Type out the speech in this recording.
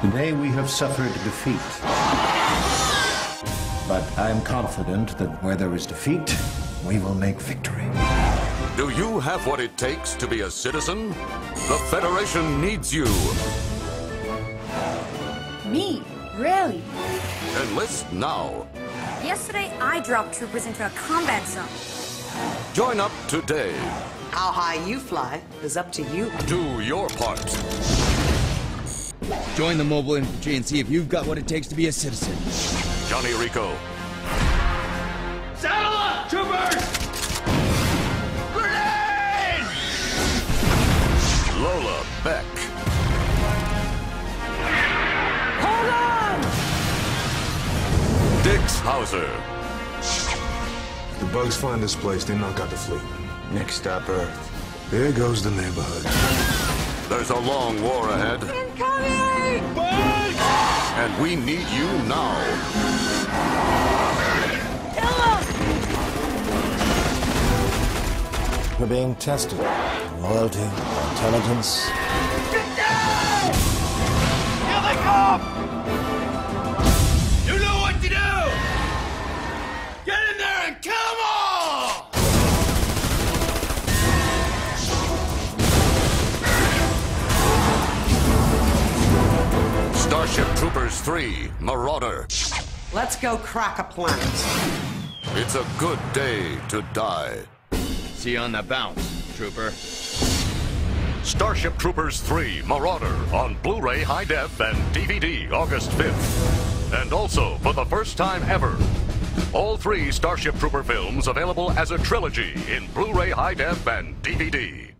Today we have suffered defeat. But I'm confident that where there is defeat, we will make victory. Do you have what it takes to be a citizen? The Federation needs you. Me? Really? Enlist now. Yesterday, I dropped troopers into a combat zone. Join up today. How high you fly is up to you. Do your part. Join the mobile infantry and see if you've got what it takes to be a citizen. Johnny Rico. Saddle up, troopers! Grenade! Lola Beck. Hold on! Dix Hauser. The bugs find this place, they knock out the fleet. Next stop, Earth. There goes the neighborhood. There's a long war ahead, Incoming! And we need you now. Kill him! We're being tested. Loyalty, intelligence. Starship Troopers 3, Marauder. Let's go crack a planet. It's a good day to die. See you on the bounce, trooper. Starship Troopers 3 Marauder on Blu ray High Def and DVD August 5th. And also, for the first time ever, all three Starship Trooper films available as a trilogy in Blu ray High Def and DVD.